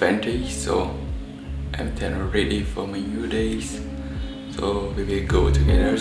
20 so I'm then ready for my new days. So we will go together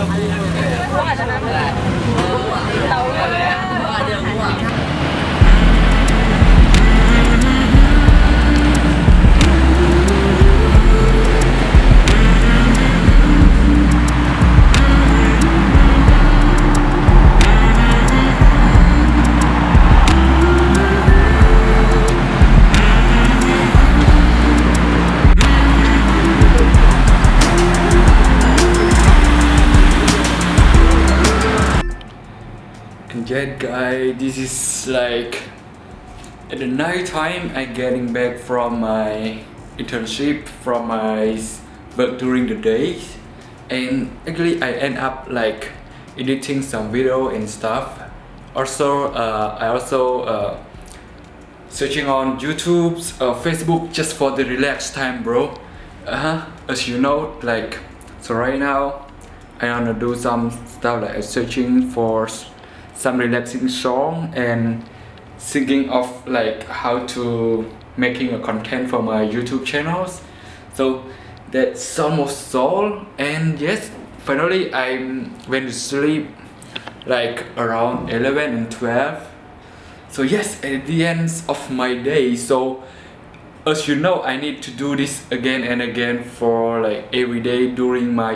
Olha, Yet guys, this is like at the night time I getting back from my internship from my work during the day and actually I end up like editing some video and stuff. Also uh, I also uh, searching on YouTube uh, Facebook just for the relaxed time bro. Uh-huh. As you know like so right now I wanna do some stuff like searching for some relaxing song and thinking of like how to making a content for my YouTube channels. So that's almost all and yes finally I went to sleep like around 11 and 12 so yes at the end of my day so as you know I need to do this again and again for like every day during my